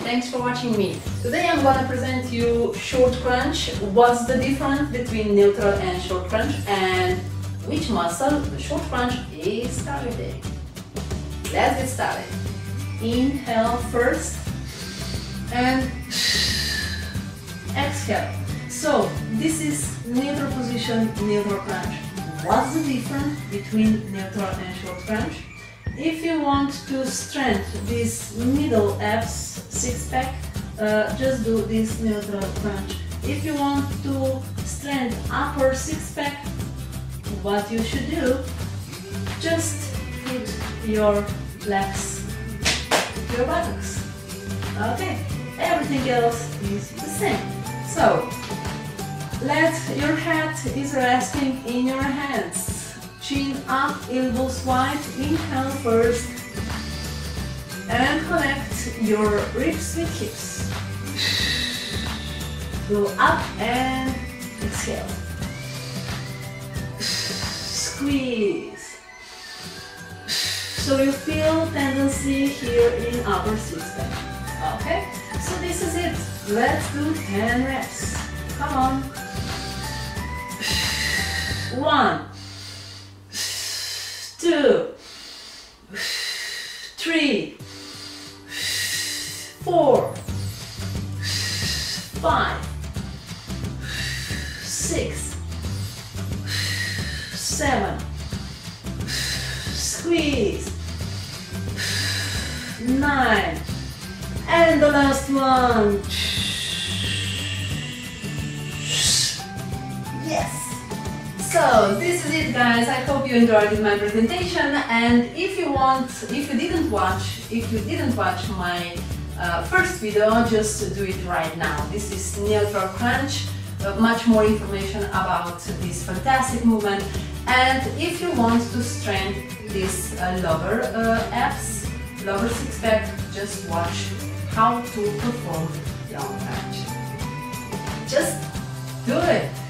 thanks for watching me. Today I'm gonna present you short crunch. What's the difference between neutral and short crunch and which muscle the short crunch is targeting. Let's get started. Inhale first and exhale. So this is neutral position, neutral crunch. What's the difference between neutral and short crunch? If you want to strengthen this middle abs six pack, uh, just do this neutral crunch. If you want to strengthen upper six pack, what you should do, just put your legs your buttocks. Okay, everything else is the same. So, let your head is resting in your hands. Chin up, elbows wide, inhale first. And connect your ribs with hips. Go up and exhale. Squeeze. So you feel tendency here in upper system. Okay? So this is it. Let's do 10 reps. Come on. One, two, three, four, five, six, seven, squeeze, nine, and the last one. So this is it guys, I hope you enjoyed my presentation and if you want, if you didn't watch, if you didn't watch my uh, first video, just do it right now. This is Neutral Crunch, uh, much more information about this fantastic movement and if you want to strengthen this uh, lower uh, abs, lower six pack, just watch how to perform long crunch. Just do it!